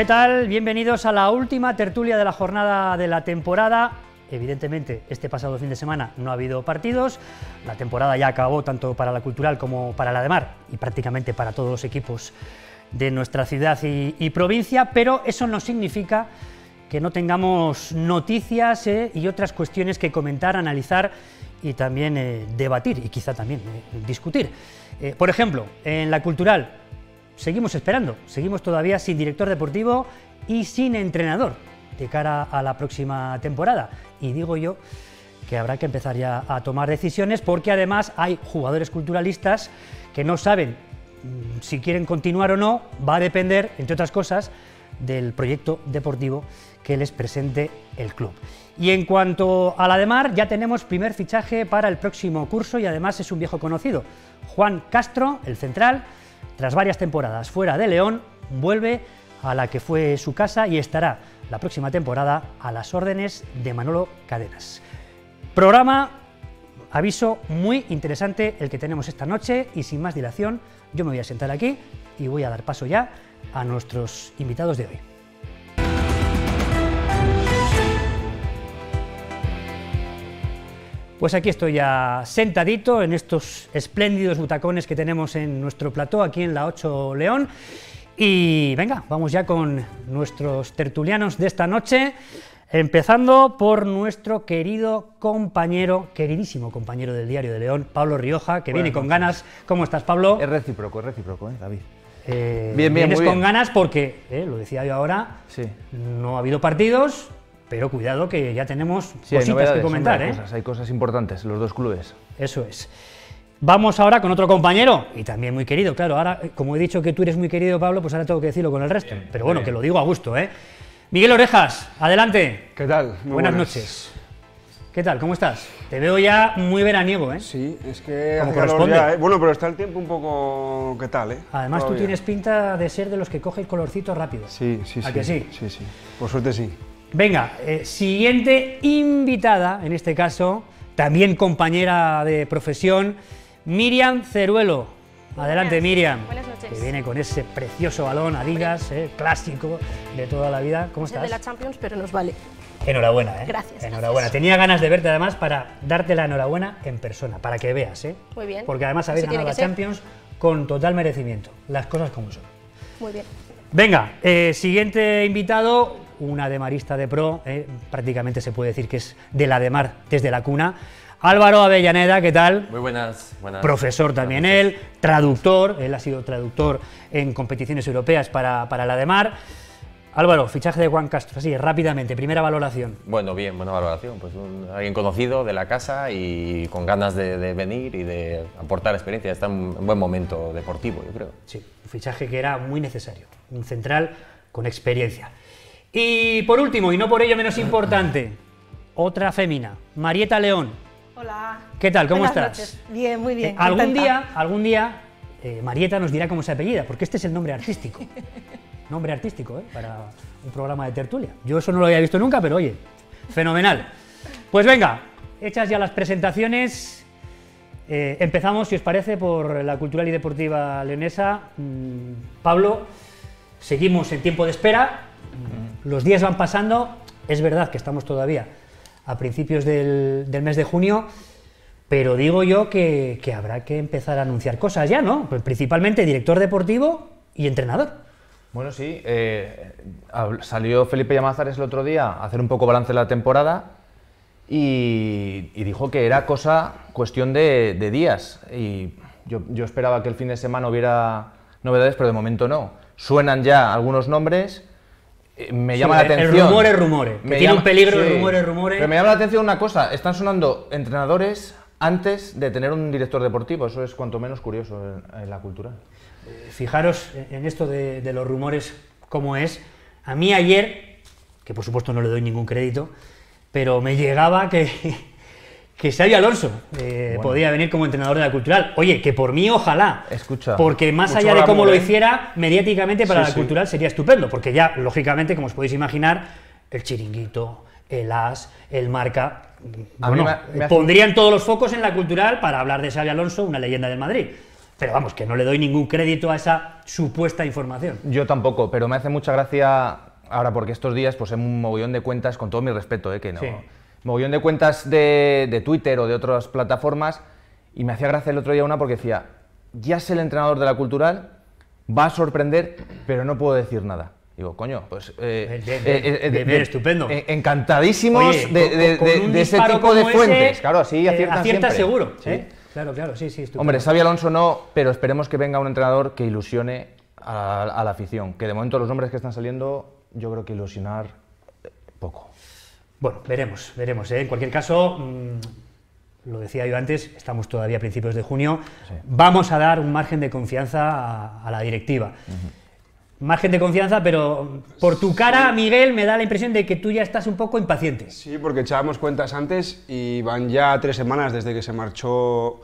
¿Qué tal? Bienvenidos a la última tertulia de la jornada de la temporada. Evidentemente, este pasado fin de semana no ha habido partidos. La temporada ya acabó tanto para la cultural como para la de mar y prácticamente para todos los equipos de nuestra ciudad y, provincia, pero eso no significa que no tengamos noticias eh, y otras cuestiones que comentar, analizar y también eh, debatir y quizá también eh, discutir. por ejemplo, en la cultural seguimos esperando, seguimos todavía sin director deportivo y sin entrenador de cara a la próxima temporada. Y digo yo que habrá que empezar ya a tomar decisiones porque además hay jugadores culturalistas que no saben mm, si quieren continuar o no, va a depender, entre otras cosas, del proyecto deportivo que les presente el club. Y en cuanto a la de Mar, ya tenemos primer fichaje para el próximo curso y además es un viejo conocido. Juan Castro, el central, tras varias temporadas fuera de León, vuelve a la que fue su casa y estará la próxima temporada a las órdenes de Manolo Cadenas. Programa, aviso, muy interesante el que tenemos esta noche y sin más dilación, yo me voy a sentar aquí y voy a dar paso ya a nuestros invitados de hoy. Pues aquí estoy ya sentadito en estos espléndidos butacones que tenemos en nuestro plató aquí en la 8 León. Y venga, vamos ya con nuestros tertulianos de esta noche, empezando por nuestro querido compañero, queridísimo compañero del Diario de León, Pablo Rioja, que viene con ganas. ¿Cómo estás, Pablo? Es recíproco, es recíproco, ¿eh, David? Eh, bien, bien, vienes con ganas porque, eh, lo decía yo ahora, sí. no ha habido partidos, pero cuidado que ya tenemos cositas que comentar. Hay, ¿eh? cosas, hay cosas importantes, los dos clubes. Eso es. Vamos ahora con otro compañero, y también muy querido, claro, ahora, como he dicho que tú eres muy querido, Pablo, pues ahora tengo que decirlo con el resto, pero bueno, que lo digo a gusto, ¿eh? Miguel Orejas, adelante. ¿Qué tal? buenas, noches. ¿Qué tal? ¿Cómo estás? Te veo ya muy veraniego, ¿eh? Sí, es que como corresponde. ¿eh? Bueno, pero está el tiempo un poco... ¿Qué tal, eh? Además, tú tienes pinta de ser de los que coge el colorcito rápido. Sí, sí, ¿A sí. que sí? Sí, sí. Por suerte sí. Venga, eh, siguiente invitada, en este caso, también compañera de profesión, Miriam Ceruelo. Adelante, Miriam. Buenas noches. Que viene con ese precioso balón Adidas, eh, clásico de toda la vida. ¿Cómo estás? de la Champions, pero nos vale. Enhorabuena, ¿eh? Gracias. Enhorabuena. Tenía ganas de verte además para darte la enhorabuena en persona, para que veas, ¿eh? Muy bien. Porque además habéis ganado la Champions con total merecimiento. Las cosas como son. Muy bien. Venga, eh, siguiente invitado, una demarista de pro, eh, prácticamente se puede decir que es de la de mar desde la cuna. Álvaro Avellaneda, ¿qué tal? Muy buenas, buenas. Profesor también él, traductor, él ha sido traductor en competiciones europeas para, para la de mar. Álvaro, fichaje de Juan Castro, así, rápidamente, primera valoración. Bueno, bien, buena valoración. Pues alguien conocido de la casa y con ganas de, venir y de aportar experiencia. Está en un buen momento deportivo, yo creo. Sí, un fichaje que era muy necesario. Un central con experiencia. Y por último, y no por ello menos importante, otra fémina, Marieta León. Hola. ¿Qué tal? ¿Cómo estás? Bien, muy bien. Eh, algún día, algún día, eh, Marieta nos dirá cómo se apellida, porque este es el nombre artístico. nombre artístico, ¿eh? Para un programa de tertulia. Yo eso no lo había visto nunca, pero oye, fenomenal. Pues venga, hechas ya las presentaciones, eh, empezamos, si os parece, por la cultural y deportiva leonesa. Mm, Pablo, seguimos en tiempo de espera, los días van pasando, es verdad que estamos todavía a principios del, mes de junio, pero digo yo que, habrá que empezar a anunciar cosas ya, ¿no? Pues principalmente director deportivo y entrenador. Bueno, sí, eh, salió Felipe Llamazares el otro día a hacer un poco balance de la temporada y, dijo que era cosa, cuestión de, días. Y yo, esperaba que el fin de semana hubiera novedades, pero de momento no. Suenan ya algunos nombres me llama la atención. El rumor es rumores. Que tiene un peligro el rumor es rumores. Pero me llama la atención una cosa: están sonando entrenadores antes de tener un director deportivo. Eso es cuanto menos curioso en, la cultura. Eh, fijaros en esto de, los rumores, cómo es. A mí ayer, que por supuesto no le doy ningún crédito, pero me llegaba que que Xavi Alonso eh, podía venir como entrenador de la cultural. Oye, que por mí ojalá. Escucha. Porque más allá de cómo lo hiciera, mediáticamente para la cultural sería estupendo. Porque ya, lógicamente, como os podéis imaginar, el chiringuito, el as, el marca. pondrían todos los focos en la cultural para hablar de Xavi Alonso, una leyenda del Madrid. Pero vamos, que no le doy ningún crédito a esa supuesta información. Yo tampoco, pero me hace mucha gracia ahora porque estos días pues hay un mogollón de cuentas, con todo mi respeto, ¿eh? que no, mogollón de cuentas de, de Twitter o de otras plataformas y me hacía gracia el otro día una porque decía, ya es el entrenador de la cultural, va a sorprender, pero no puedo decir nada. Digo, coño, pues. Eh, eh, eh estupendo. encantadísimos de, ese tipo de fuentes. claro, así aciertan acierta seguro. ¿sí? Claro, claro, sí, sí. Estupendo. Hombre, Xavi Alonso no, pero esperemos que venga un entrenador que ilusione a, la afición. Que de momento los nombres que están saliendo, yo creo que ilusionar poco. Bueno, veremos, veremos. En cualquier caso. Mm, lo decía yo antes, estamos todavía a principios de junio, vamos a dar un margen de confianza a, la directiva. Margen de confianza, pero por tu cara, Miguel, me da la impresión de que tú ya estás un poco impaciente. Sí, porque echábamos cuentas antes y van ya tres semanas desde que se marchó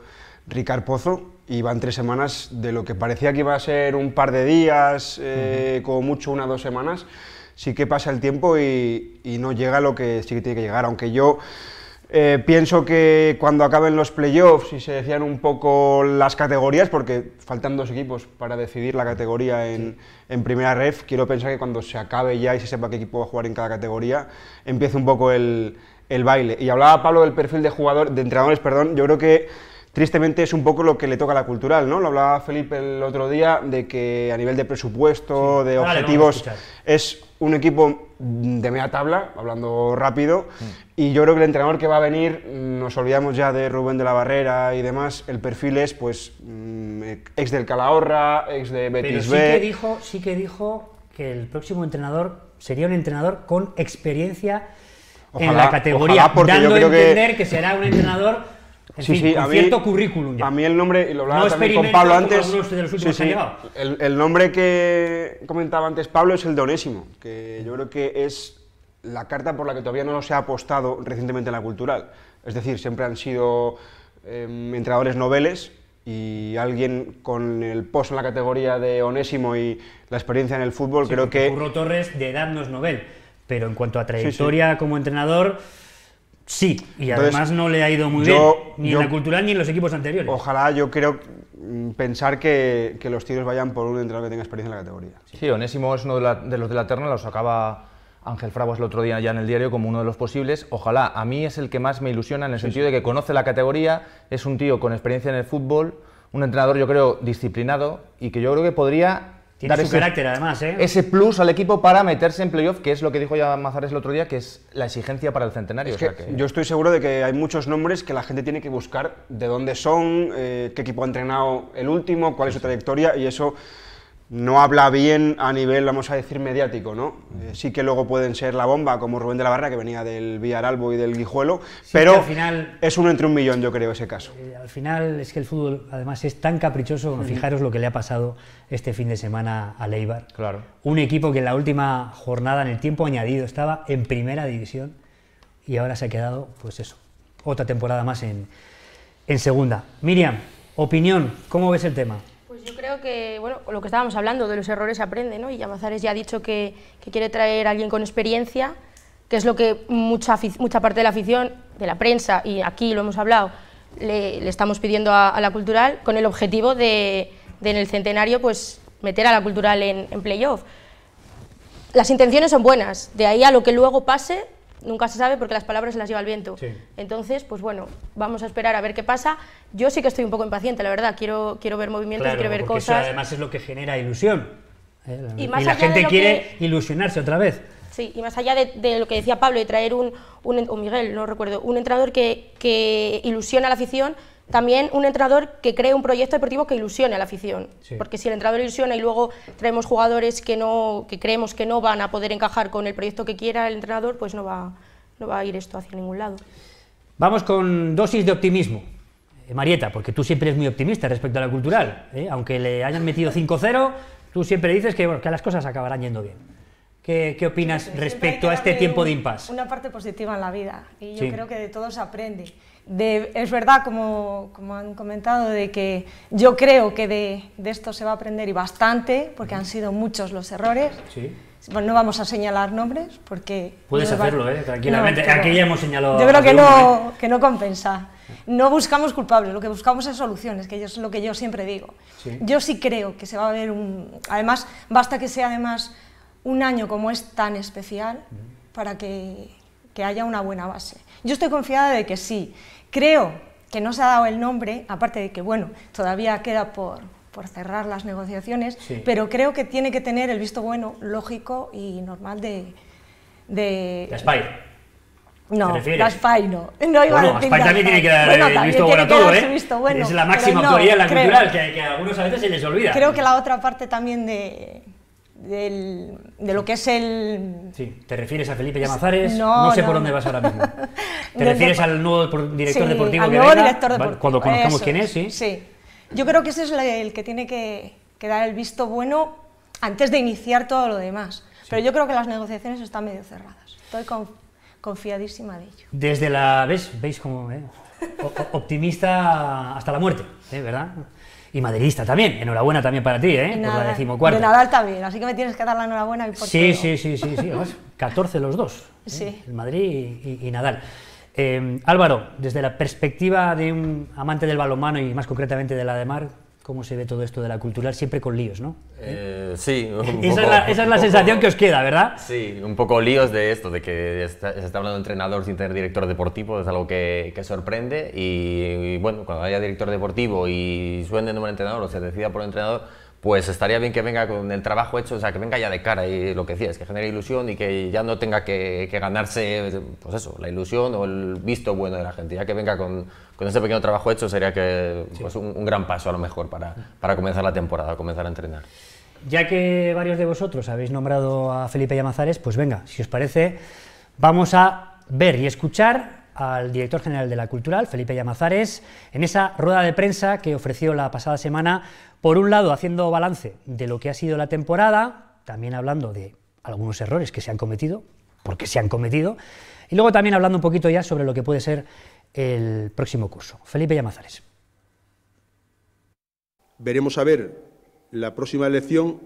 Ricard Pozo y van tres semanas de lo que parecía que iba a ser un par de días, eh, como mucho una o dos semanas, sí que pasa el tiempo y, y no llega lo que sí que tiene que llegar, aunque yo eh, pienso que cuando acaben los playoffs y se decían un poco las categorías, porque faltan dos equipos para decidir la categoría en, primera ref, quiero pensar que cuando se acabe ya y se sepa qué equipo va a jugar en cada categoría, empiece un poco el, baile. Y hablaba Pablo del perfil de jugador, de entrenadores, perdón, yo creo que tristemente es un poco lo que le toca a la cultural, ¿no? Lo hablaba Felipe el otro día de que a nivel de presupuesto, de objetivos, es un equipo de media tabla, hablando rápido, y yo creo que el entrenador que va a venir, nos olvidamos ya de Rubén de la Barrera y demás, el perfil es pues mm, ex del Calahorra, ex de Betis Pero sí Que dijo, sí que dijo que el próximo entrenador sería un entrenador con experiencia en la categoría, dando a entender que... será un entrenador sí, sí, a cierto currículum. A mí el nombre, y lo hablaba también con Pablo antes. el, nombre que comentaba antes Pablo es el de Onésimo, que yo creo que es la carta por la que todavía no se ha apostado recientemente en la cultural. Es decir, siempre han sido em, entrenadores noveles y alguien con el pozo en la categoría de Onésimo y la experiencia en el fútbol, creo que. Curro Torres de edad no es novel, pero en cuanto a trayectoria como entrenador Sí, y además no le ha ido muy bien, ni en la cultural ni en los equipos anteriores. Ojalá, yo quiero mm, pensar que, los tiros vayan por un entrenador que tenga experiencia en la categoría. Sí, Onésimo es uno de, los de la terna, lo sacaba Ángel Fraguas el otro día ya en el diario como uno de los posibles. Ojalá, a mí es el que más me ilusiona en el sentido de que conoce la categoría, es un tío con experiencia en el fútbol, un entrenador yo creo disciplinado y que yo creo que podría tiene su carácter, además, ¿eh? Ese plus al equipo para meterse en playoff, que es lo que dijo ya Mazares el otro día, que es la exigencia para el centenario. Yo estoy seguro de que hay muchos nombres que la gente tiene que buscar de dónde son, eh, qué equipo ha entrenado el último, cuál es su trayectoria, y eso no habla bien a nivel, vamos a decir, mediático, ¿no? Eh, sí que luego pueden ser la bomba, como Rubén de la Barra, que venía del Villaralbo y del Guijuelo, pero al final, es uno entre un millón, yo creo, ese caso. Eh, al final es que el fútbol, además, es tan caprichoso, fijaros lo que le ha pasado este fin de semana a Leibar. Claro. Un equipo que en la última jornada, en el tiempo añadido, estaba en primera división y ahora se ha quedado, pues eso, otra temporada más en, en segunda. Miriam, opinión, ¿cómo ves el tema? Yo creo que, bueno, lo que estábamos hablando, de los errores se aprende, ¿no? Y Llamazares ya ha dicho que, quiere traer a alguien con experiencia, que es lo que mucha, mucha parte de la afición, de la prensa, y aquí lo hemos hablado, le, estamos pidiendo a, la cultural, con el objetivo de, en el centenario, pues, meter a la cultural en, en playoff. Las intenciones son buenas, de ahí a lo que luego pase, nunca se sabe porque las palabras se las lleva el viento. Entonces, pues bueno, vamos a esperar a ver qué pasa. Yo sí que estoy un poco impaciente, la verdad. Quiero, quiero ver movimientos, quiero ver cosas. Eso además es lo que genera ilusión. ¿eh? Y, la gente quiere ilusionarse otra vez. Sí, y más allá de, lo que decía Pablo, de traer un, un o Miguel, no recuerdo, un entrenador que, que ilusiona a la afición, también un entrenador que cree un proyecto deportivo que ilusione a la afición. Porque si el entrenador ilusiona y luego traemos jugadores que, no, que creemos que no van a poder encajar con el proyecto que quiera el entrenador, pues no va, no va a ir esto hacia ningún lado. Vamos con dosis de optimismo. Eh, Marieta, porque tú siempre eres muy optimista respecto a la cultural. ¿eh? Aunque le hayan metido 5-0, tú siempre dices que, que las cosas acabarán yendo bien. ¿Qué, opinas respecto a este tiempo de impasse? Una parte positiva en la vida, y yo creo que de todo se aprende. Es verdad, como, como, han comentado, de que yo creo que de, de, esto se va a aprender y bastante, porque han sido muchos los errores. Bueno, no vamos a señalar nombres porque... Puedes no va- hacerlo, ¿eh? tranquilamente. No, Aquí ya hemos señalado. Yo creo que ¿eh? no, que no compensa. No buscamos culpables, lo que buscamos es soluciones, que es lo que yo siempre digo. Sí. Yo sí creo que se va a ver un... Además, basta que sea además un año como es tan especial para que, que haya una buena base. Yo estoy confiada de que sí. Creo que no se ha dado el nombre, aparte de que, bueno, todavía queda por, por cerrar las negociaciones, Sí. pero creo que tiene que tener el visto bueno, lógico y normal de... de no, SPY no. No iba Bueno, a decir la también tiene que dar Bueno, el visto bueno a todo, ¿eh? su visto bueno, es la máxima no, autoridad en la creo- cultural, que, que a algunos a veces se les olvida. Creo que la otra parte también de, del- de lo que es el... Sí, ¿te refieres a Felipe Llamazares? No, sé no, por dónde vas ahora mismo. ¿Te refieres al nuevo director Sí, deportivo al que venga? director deportivo. Cuando conozcamos Eso quién es, sí. Sí. Yo creo que ese es el que tiene que, que dar el visto bueno antes de iniciar todo lo demás. Pero yo creo que las negociaciones están medio cerradas. Estoy con- confiadísima de ello. Desde la. ¿Ves? ¿Veis cómo? eh? O- optimista hasta la muerte, ¿eh? ¿verdad? Y madridista también. Enhorabuena también para ti, ¿eh? Y Por nada, la decimocuarta. De Nadal también, así que me tienes que dar la enhorabuena y por Sí, sí, sí, sí, sí. además, 14 los dos. ¿eh? Sí. El Madrid y, y- y Nadal. Eh, Álvaro, desde la perspectiva de un amante del balonmano y más concretamente de la de Mar, ¿cómo se ve todo esto de la cultural? Siempre con líos, ¿no? Eh, sí, un Esa, poco- es la, esa es la poco- sensación que os queda, ¿verdad? Sí, un poco líos de esto, de que está- se está hablando de entrenador sin tener director deportivo, es algo que, que sorprende y, y, bueno, cuando haya director deportivo y suene el nombre de entrenador o se decida por entrenador, pues estaría bien que venga con el trabajo hecho, o sea, que venga ya de cara y lo que decías, que genere ilusión y que ya no tenga que, que ganarse, pues eso, la ilusión o el visto bueno de la gente, ya que venga con, con ese pequeño trabajo hecho sería que, pues un, un gran paso a lo mejor para, para comenzar la temporada, comenzar a entrenar. Ya que varios de vosotros habéis nombrado a Felipe Llamazares, pues venga, si os parece, vamos a ver y escuchar al director general de la Cultural, Felipe Llamazares, en esa rueda de prensa que ofreció la pasada semana, por un lado haciendo balance de lo que ha sido la temporada, también hablando de algunos errores que se han cometido, porque se han cometido, y luego también hablando un poquito ya sobre lo que puede ser el próximo curso. Felipe Llamazares. Veremos a ver la próxima elección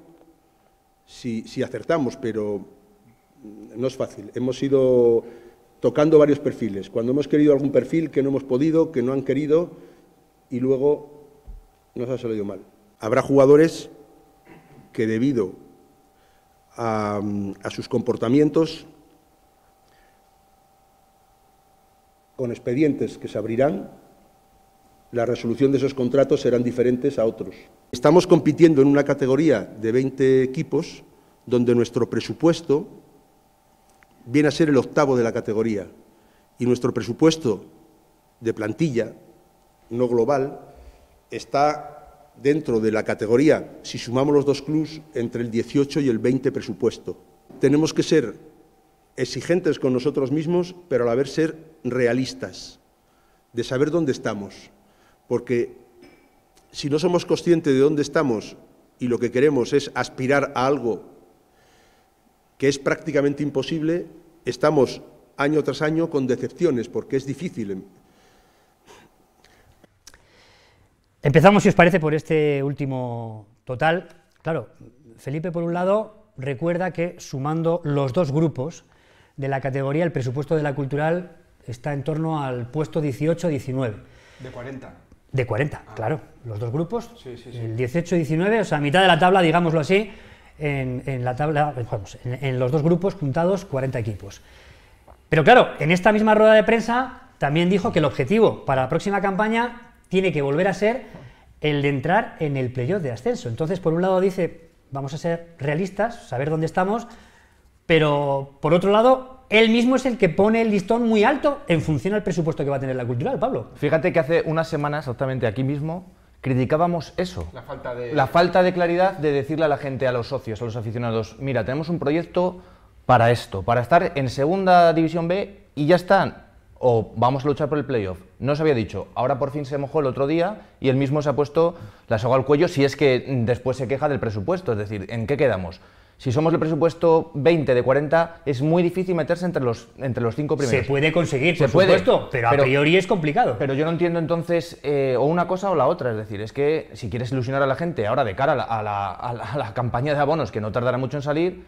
si, si acertamos, pero no es fácil. Hemos ido tocando varios perfiles. Cuando hemos querido algún perfil que no hemos podido, que no han querido, y luego nos ha salido mal. Habrá jugadores que debido a, a sus comportamientos, con expedientes que se abrirán, la resolución de esos contratos serán diferentes a otros. Estamos compitiendo en una categoría de 20 equipos donde nuestro presupuesto viene a ser el octavo de la categoría y nuestro presupuesto de plantilla, no global, está dentro de la categoría, si sumamos los dos clubs, entre el 18 y el 20 presupuesto. Tenemos que ser exigentes con nosotros mismos, pero a la vez ser realistas, de saber dónde estamos, porque si no somos conscientes de dónde estamos y lo que queremos es aspirar a algo que es prácticamente imposible, estamos año tras año con decepciones, porque es difícil. Empezamos, si os parece, por este último total. Claro, Felipe, por un lado, recuerda que sumando los dos grupos de la categoría, el presupuesto de la cultural está en torno al puesto 18-19. De 40. De 40, claro, los dos grupos, Sí, sí, sí. el 18-19, o sea, mitad de la tabla, digámoslo así, en, en la tabla, vamos, en, los dos grupos juntados, 40 equipos. Pero claro, en esta misma rueda de prensa también dijo que el objetivo para la próxima campaña tiene que volver a ser el de entrar en el playoff de ascenso. Entonces, por un lado dice, vamos a ser realistas, saber dónde estamos, pero por otro lado, él mismo es el que pone el listón muy alto en función al presupuesto que va a tener la cultural, Pablo. Fíjate que hace unas semanas, exactamente aquí mismo, criticábamos eso. La falta de- La falta de claridad de decirle a la gente, a los socios, a los aficionados, mira, tenemos un proyecto para esto, para estar en segunda división B y ya están. O vamos a luchar por el playoff. No se había dicho. Ahora por fin se mojó el otro día y él mismo se ha puesto la soga al cuello si es que después se queja del presupuesto. Es decir, ¿en qué quedamos? Si somos el presupuesto 20 de 40, es muy difícil meterse entre los, entre los cinco primeros. Se puede conseguir, Se puede, supuesto, pero, pero- a priori es complicado. Pero yo no entiendo entonces eh, o una cosa o la otra. Es decir, es que si quieres ilusionar a la gente ahora de cara a la, a la- a la- a la campaña de abonos, que no tardará mucho en salir,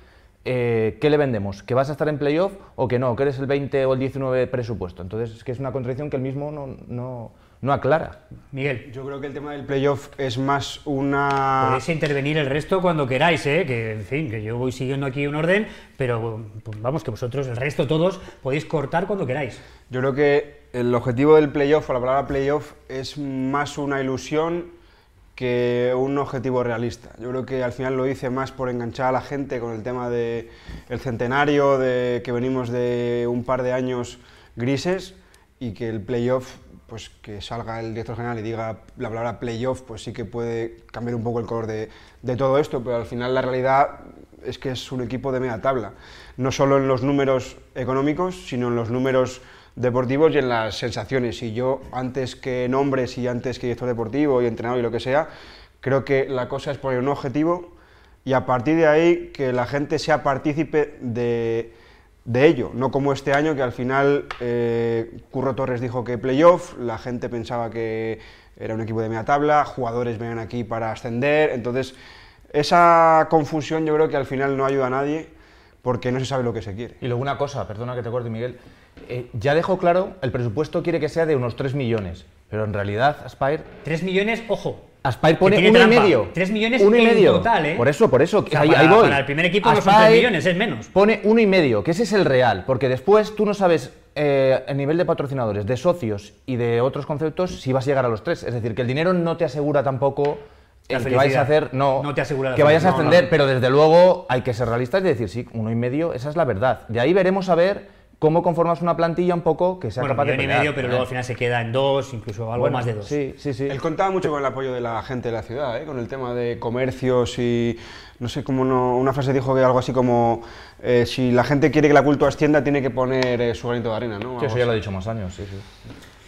eh, ¿qué le vendemos? ¿Que vas a estar en playoff o que no? ¿Que eres el 20 o el 19 presupuesto? Entonces, es que es una contradicción que él mismo no, no, no aclara. Miguel. Yo creo que el tema del playoff es más una... Podéis intervenir el resto cuando queráis, ¿eh? que en fin, que yo voy siguiendo aquí un orden, pero pues, vamos, que vosotros, el resto todos, podéis cortar cuando queráis. Yo creo que el objetivo del playoff, o la palabra playoff, es más una ilusión que un objetivo realista. Yo creo que al final lo hice más por enganchar a la gente con el tema del el centenario, de que venimos de un par de años grises y que el playoff, pues que salga el director general y diga la palabra playoff, pues sí que puede cambiar un poco el color de, de todo esto, pero al final la realidad es que es un equipo de media tabla, no solo en los números económicos, sino en los números deportivos y en las sensaciones. Y yo, antes que nombres y antes que director deportivo y entrenador y lo que sea, creo que la cosa es poner un objetivo y a partir de ahí que la gente sea partícipe de, de ello, no como este año que al final eh, Curro Torres dijo que playoff, la gente pensaba que era un equipo de media tabla, jugadores venían aquí para ascender, entonces esa confusión yo creo que al final no ayuda a nadie porque no se sabe lo que se quiere. Y luego una cosa, perdona que te corte Miguel, eh, ya dejó claro, el presupuesto quiere que sea de unos 3 millones, pero en realidad Aspire... 3 millones, ojo. Aspire pone uno y medio. 3 millones uno y en medio. total, ¿eh? Por eso, por eso, O sea, ahí, para, ahí voy. para el primer equipo no son Aspire 3 millones, es menos. Pone uno y medio, que ese es el real, porque después tú no sabes eh, el nivel de patrocinadores, de socios y de otros conceptos si vas a llegar a los tres. Es decir, que el dinero no te asegura tampoco el que vais a hacer, no, No te asegura que vayas a ascender, pero desde luego hay que ser realistas y decir, sí, uno y medio, esa es la verdad. De ahí veremos a ver cómo conformas una plantilla un poco que sea Bueno, capaz de millón y pelear. medio, pero ¿eh? luego al final se queda en dos, incluso algo Bueno, más de dos. Sí, sí, sí. Él contaba mucho con el apoyo de la gente de la ciudad, ¿eh? con el tema de comercios y no sé cómo no, una frase dijo que algo así como eh, si la gente quiere que la culto ascienda tiene que poner eh, su granito de arena, ¿no? Sí, eso ya lo he dicho más años, sí, sí.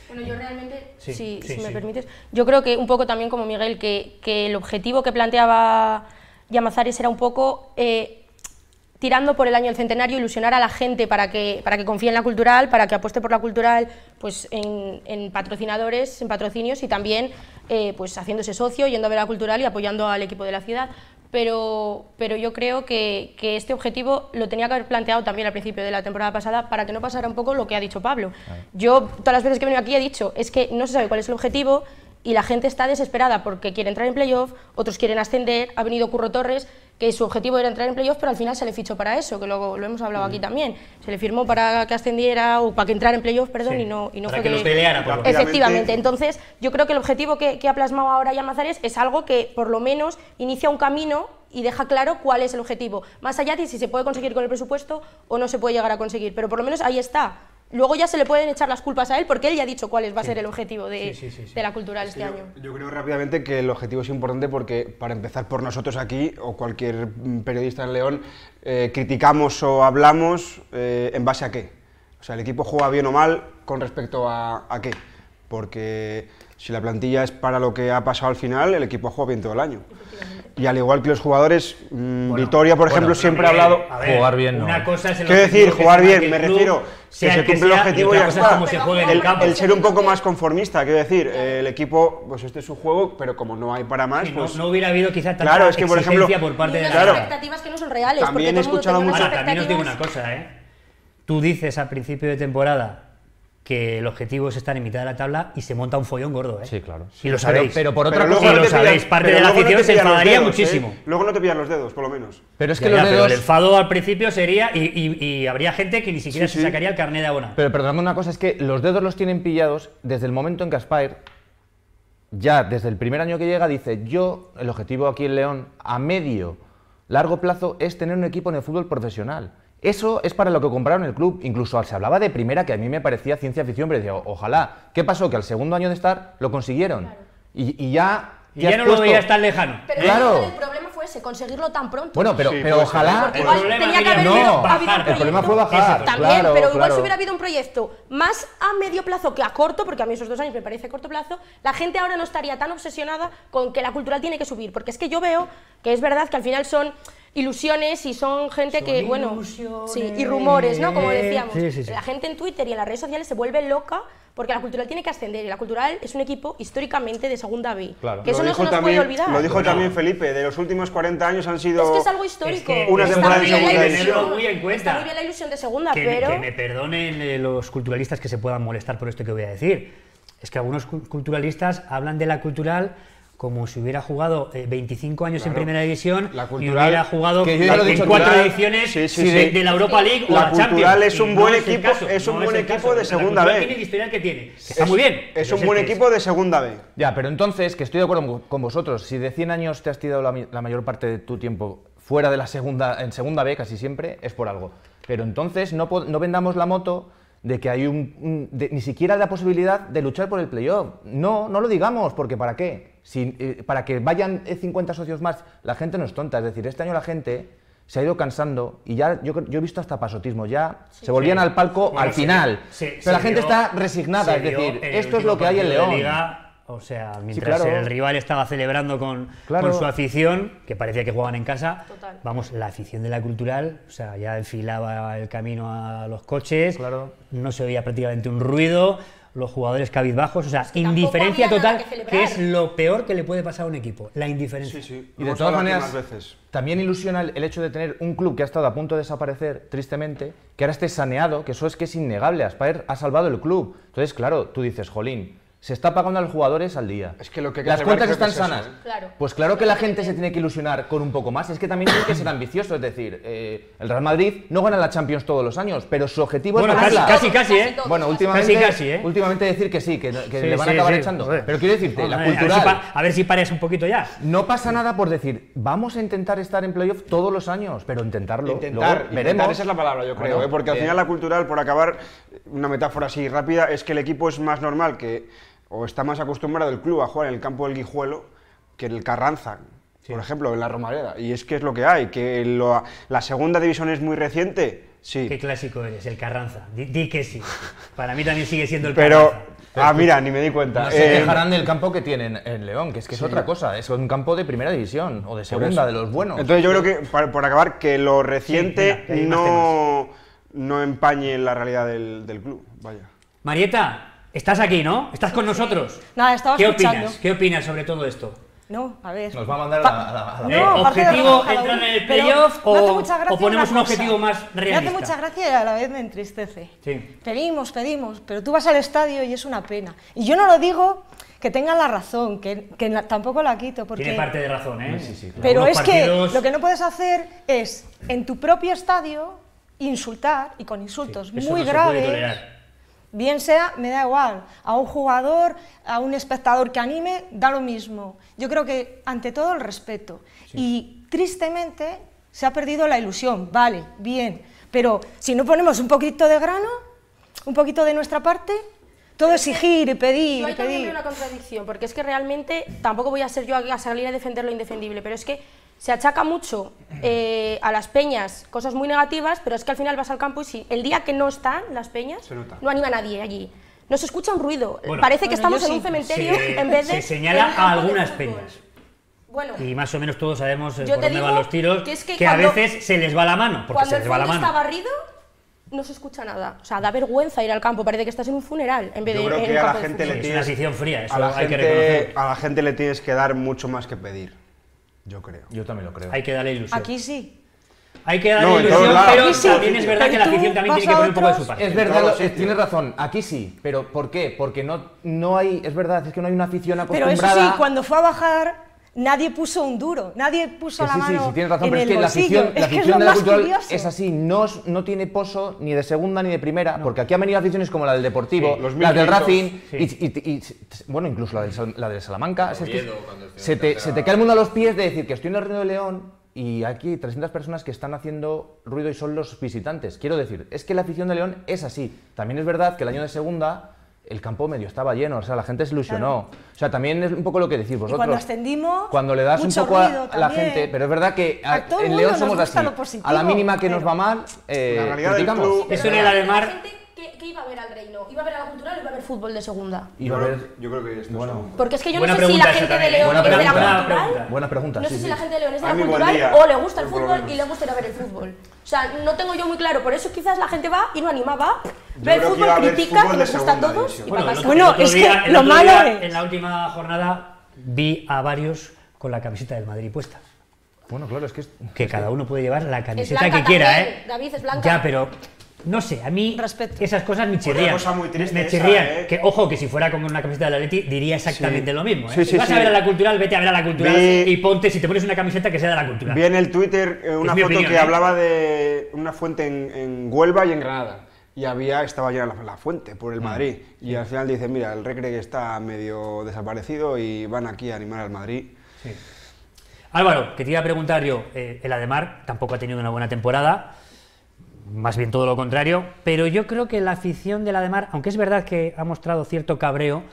Bueno, yo realmente, Sí, si, sí, si me permites, yo creo que un poco también como Miguel, que, que el objetivo que planteaba Llamazares era un poco eh, tirando por el año del centenario, ilusionar a la gente para que, para que confíe en la cultural, para que apueste por la cultural pues, en, en patrocinadores, en patrocinios y también eh, pues, haciéndose socio, yendo a ver la cultural y apoyando al equipo de la ciudad. Pero, pero yo creo que, que este objetivo lo tenía que haber planteado también al principio de la temporada pasada para que no pasara un poco lo que ha dicho Pablo. Yo todas las veces que he venido aquí he dicho, es que no se sabe cuál es el objetivo y la gente está desesperada porque quiere entrar en playoff, otros quieren ascender, ha venido Curro Torres, que su objetivo era entrar en playoff, pero al final se le fichó para eso, que luego lo hemos hablado aquí también. Se le firmó para que ascendiera o para que entrara en playoff, perdón, Sí, y no, y no para fue que los peleara, por lo. Efectivamente, entonces yo creo que el objetivo que, que ha plasmado ahora Llamazares es algo que por lo menos inicia un camino y deja claro cuál es el objetivo, más allá de si se puede conseguir con el presupuesto o no se puede llegar a conseguir, pero por lo menos ahí está. Luego ya se le pueden echar las culpas a él porque él ya ha dicho cuál va a ser el objetivo de, Sí, sí, sí, sí. de la cultural este Yo- año. Yo, creo rápidamente que el objetivo es importante porque, para empezar por nosotros aquí, o cualquier mm, periodista en León, eh, criticamos o hablamos eh, en base a qué. O sea, el equipo juega bien o mal con respecto a, a qué. Porque si la plantilla es para lo que ha pasado al final, el equipo juega bien todo el año. Y al igual que los jugadores, mm, Bueno, Vitoria, por bueno, ejemplo, siempre ha hablado... a ver, Jugar bien, no. Una cosa es el Quiero decir, jugar bien, me refiero que se cumple el objetivo y ya está. es se el el, campo. el ser un poco más conformista, quiero decir, eh, el equipo, pues este es su juego, pero como no hay para más, Sí, pues... no hubiera habido quizá tanta Claro, es que, por ejemplo, por parte de Claro. expectativas que no son reales. También he escuchado mucho- Ahora, también os digo una cosa, ¿eh? Tú dices al principio de temporada que el objetivo es estar en mitad de la tabla y se monta un follón gordo, ¿eh? Sí, claro. Y lo sabéis. pero por otra Pero cosa- luego no lo te pillas- sabéis, parte pero de la luego no afición se enfadaría dedos, ¿eh? muchísimo. Luego no te pillas los dedos, por lo menos. Pero es que Ya, los ya, pero dedos... el enfado al principio sería y, y- y habría gente que ni siquiera Sí, se sí. sacaría el carnet de abona. Pero perdonadme una cosa, es que los dedos los tienen pillados desde el momento en que Aspire, ya desde el primer año que llega, dice, yo, el objetivo aquí en León, a medio, largo plazo, es tener un equipo en el fútbol profesional. Eso es para lo que compraron el club. Incluso se hablaba de primera, que a mí me parecía ciencia ficción, pero decía, ojalá. ¿Qué pasó? Que al segundo año de estar lo consiguieron. Y, y ya... y ya no lo veías tan lejano. Pero Claro. el problema fue ese, conseguirlo tan pronto. Bueno, pero, Sí, pero puede ser. ojalá... El igual problema tenía que sería haber no, habido, bajar. habido un El problema fue bajar, También, claro, pero igual claro. si hubiera habido un proyecto más a medio plazo que a corto, porque a mí esos dos años me parece corto plazo, la gente ahora no estaría tan obsesionada con que la cultural tiene que subir. Porque es que yo veo que es verdad que al final son ilusiones y son gente que, bueno, sí, y rumores, ¿no? Como decíamos. Sí, sí, sí. La gente en Twitter y en las redes sociales se vuelve loca porque la cultural tiene que ascender y la cultural es un equipo históricamente de segunda B. Claro. Que eso no se nos también, puede olvidar. Lo dijo también Felipe, de los últimos 40 años han sido... Es que es algo histórico. Es que Una temporada bien segunda cuenta. Está muy bien la ilusión de segunda, que, pero... que me perdonen eh, los culturalistas que se puedan molestar por esto que voy a decir. Es que algunos cu- culturalistas hablan de la cultural como si hubiera jugado eh, 25 años en primera división La y hubiera jugado que yo ya lo he en dicho, cuatro cultural- ediciones sí, sí, de, sí. de la Europa League o La la Champions. cultural es un no buen equipo- caso, es un no buen equipo caso. de segunda B. tiene el historial que tiene, que está muy bien. Es un buen es. equipo de segunda B. Ya, pero entonces, que estoy de acuerdo con vosotros, si de 100 años te has tirado la, mayor parte de tu tiempo fuera de la segunda, en segunda B casi siempre, es por algo. Pero entonces no, no vendamos la moto de que hay un, un- de- ni siquiera la posibilidad de luchar por el playoff. No, no lo digamos, porque ¿para qué? Si, eh, para que vayan eh, 50 socios más, la gente no es tonta. Es decir, este año la gente se ha ido cansando y ya yo, yo he visto hasta pasotismo, ya se volvían al palco Bueno, al final. se- pero se la gente vio- está resignada, es decir, esto es lo que hay en León. Liga, o sea, mientras claro. el rival estaba celebrando con, Claro. con su afición, que parecía que jugaban en casa, Total. vamos, la afición de la cultural, o sea, ya enfilaba el camino a los coches, Claro. no se oía prácticamente un ruido, los jugadores cabizbajos, o sea, que indiferencia total, que es lo peor que le puede pasar a un equipo, la indiferencia. Sí, sí. Y de todas maneras, veces. también ilusiona el, el hecho de tener un club que ha estado a punto de desaparecer, tristemente, que ahora esté saneado, que eso es que es innegable. Aspaer ha salvado el club. Entonces, claro, tú dices, jolín, se está pagando a los jugadores al día. Es que lo que hay que Las cuentas están es eso, sanas. ¿eh? Claro. Pues claro que la gente se tiene que ilusionar con un poco más. Es que también tiene que ser ambicioso. Es decir, eh, el Real Madrid no gana la Champions todos los años, pero su objetivo Bueno, es casi, ganarla. casi, casi, ¿eh? Bueno, últimamente, Casi, casi, ¿eh? últimamente decir que sí, que, que Sí, le van a acabar sí. echando. Pero quiero decirte, la a ver si cultural... A ver si pares un poquito ya. No pasa nada por decir, vamos a intentar estar en playoff todos los años, pero intentarlo. Intentar, luego intentar, veremos. esa es la palabra, yo creo, Bueno, ¿eh? porque al final la cultural, por acabar, una metáfora así rápida, es que el equipo es más normal que, o está más acostumbrado el club a jugar en el campo del Guijuelo que en el Carranza, por ejemplo, en la Romareda. Y es que es lo que hay, que lo- la segunda división es muy reciente, sí, ¿Qué clásico eres? El Carranza. Di, di que sí. Para mí también sigue siendo el pero... Carranza. Ah, mira, ni me di cuenta. No se Eh, quejarán del campo que tienen en León, que es que es otra cosa, es un campo de primera división o de segunda, de los buenos. Entonces yo creo que, para- por acabar, que lo reciente que hay más no, no empañe la realidad del, del club, vaya. Marieta, estás aquí, ¿no? Estás con nosotros. Nada, estaba ¿Qué escuchando. opinas? ¿Qué opinas sobre todo esto? No, a ver. Nos va a mandar a Pa- la- a la- a la- No, ¿objetivo entrar en el playoff o- mucha gracia o ponemos un objetivo más Me hace realista? mucha gracia y a la vez me entristece. Sí. Pedimos, pedimos, pero tú vas al estadio y es una pena. Y yo no lo digo que tengan la razón, que, que la- tampoco la quito, porque... Tiene parte de razón, ¿eh? Sí, sí, Pero es que lo que no puedes hacer es, en tu propio estadio, insultar, y con insultos muy no se puede graves, tolerar. Bien sea, me da igual, a un jugador, a un espectador que anime, da lo mismo. Yo creo que, ante todo, el respeto. Y, tristemente, se ha perdido la ilusión, vale, bien, pero si no ponemos un poquito de grano, un poquito de nuestra parte, todo exigir y pedir Yo y ahí también pedir. veo una contradicción, porque es que realmente tampoco voy a ser yo a salir a defender lo indefendible, pero es que se achaca mucho eh, a las peñas cosas muy negativas, pero es que al final vas al campo y si el día que no están las peñas, Se nota. no anima a nadie allí. No se escucha un ruido. Bueno. Parece que Bueno, estamos en un cementerio Se- en vez de. se señala a algunas peñas. Bueno, Y más o menos todos sabemos eh, por dónde van los tiros, que es que a cuando- veces se les va la mano, porque cuando se el les va la mano. está barrido, no se escucha nada. O sea, da vergüenza ir al campo, parece que estás en un funeral en vez Yo de creo en que un a la gente le es una fría, eso a la, hay que reconocer. a la gente le tienes que dar mucho más que pedir, yo creo. Yo también lo creo. Hay que darle ilusión. Aquí sí. Hay que darle No, en ilusión, todos lados. pero Aquí sí. también es verdad Pero que la tú afición también vas tiene que a poner un poco de su otros- parte. Es verdad, todos lo- los sitios. tienes razón, aquí sí, pero ¿por qué? Porque no, no hay, es verdad, es que no hay una afición Pero eso sí, cuando fue a bajar, nadie puso un duro, nadie puso Que la sí, sí, mano sí, tienes razón, en pero es el que la bolsillo. afición, la es que es afición lo de la cultural curioso. es así, no, no tiene pozo ni de segunda ni de primera, porque aquí han venido aficiones como la del Deportivo, Sí, los la del 1500, Racing, sí. y, y- y- bueno, incluso la del, Sal- la del Salamanca. es que se, te, se te cae el mundo a los pies de decir que estoy en el Reino de León y aquí hay 300 personas que están haciendo ruido y son los visitantes. Quiero decir, es que la afición de León es así. También es verdad que el año de segunda el campo medio estaba lleno, o sea, la gente se ilusionó. O sea, también es un poco lo que decís Y vosotros. cuando ascendimos, Cuando le das un poco a, la gente, pero es verdad que a- A en León nos somos así. lo positivo, A la mínima que nos va mal, eh, La realidad del criticamos. club- Eso en el La Que que iba a ver al Reino? ¿Iba a ver a la Cultural o iba a ver fútbol de segunda? Y va a haber- Yo creo que esto Bueno. Porque es que yo Buena no sé si pregunta la esa gente de también, León buena es de la pregunta. Cultural. Buena pregunta, No sí, sé si sí. la gente de León es de A la mí Cultural o le gusta el por lo fútbol menos. y le gusta ir a ver el fútbol. O sea, no tengo yo muy claro, por eso quizás la gente va y no anima, va, ve el creo que fútbol, iba a ver critica, fútbol que de nos gusta a segunda todos división. y Bueno, para el casa. otro- Bueno, el otro es que el lo otro malo día, es- En la última jornada vi a varios con la camiseta del Madrid puesta. Bueno, claro, es que es- Que cada uno puede llevar la camiseta blanca que quiera, también, ¿eh? David, es blanca. Ya, pero no sé, a mí Respeto. esas cosas me chirrían. cosa muy triste me esa, chirrían. ¿eh? Que, ojo, que si fuera con una camiseta del Atleti diría exactamente Sí. lo mismo. ¿eh? Sí, si vas sí. a ver a la cultural, vete a ver a la cultural Vi- y ponte, si te pones una camiseta que sea de la cultural. Vi en el Twitter eh, una foto opinión, que ¿eh? hablaba de una fuente en, en Huelva y en Granada. Y había, estaba llena la, la fuente por el Madrid. Y al final dice, mira, el Recre que está medio desaparecido y van aquí a animar al Madrid. Álvaro, que te iba a preguntar yo, eh, el Ademar tampoco ha tenido una buena temporada, más bien todo lo contrario, pero yo creo que la afición del Ademar, aunque es verdad que ha mostrado cierto cabreo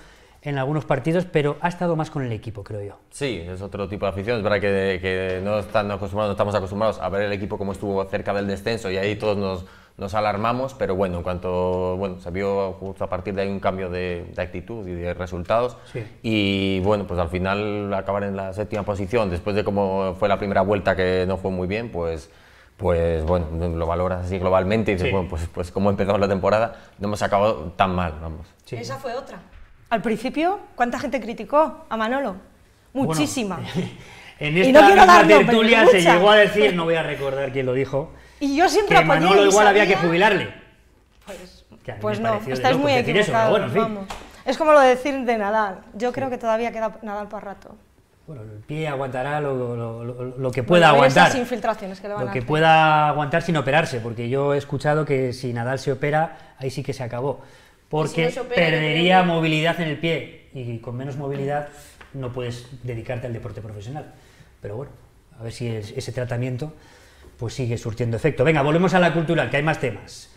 en algunos partidos, pero ha estado más con el equipo, creo yo. Sí, es otro tipo de afición. Es verdad que, que no, están acostumbrados, no estamos acostumbrados a ver el equipo como estuvo cerca del descenso y ahí todos nos, nos alarmamos, pero bueno, en cuanto bueno, se vio justo a partir de ahí un cambio de, de actitud y de resultados. Sí. Y bueno, pues al final acabar en la séptima posición, después de cómo fue la primera vuelta que no fue muy bien, pues pues bueno, lo valoras así globalmente y dices, Sí. bueno, pues, pues cómo empezamos la temporada, no hemos acabado tan mal, vamos. Sí. Esa fue otra. Al principio, ¿cuánta gente criticó a Manolo? Muchísima. En Y esta no misma tertulia se mucha. llegó a decir, no voy a recordar quién lo dijo, Y yo siempre que Manolo igual había que sabía- jubilarle. Pues, Que pues no, estáis muy eso, equivocados, bueno, en fin. vamos. Es como lo de decir de Nadal. Yo creo que todavía queda Nadal para rato. Bueno, el pie aguantará lo, lo- lo- lo que pueda aguantar. esas infiltraciones que le van Lo a que hacer. pueda aguantar sin operarse, porque yo he escuchado que si Nadal se opera, ahí sí que se acabó. Porque no se opera, yo perdería movilidad en el pie y con menos movilidad no puedes dedicarte al deporte profesional. Pero bueno, a ver si es- ese tratamiento pues sigue surtiendo efecto. Venga, volvemos a la cultural, que hay más temas.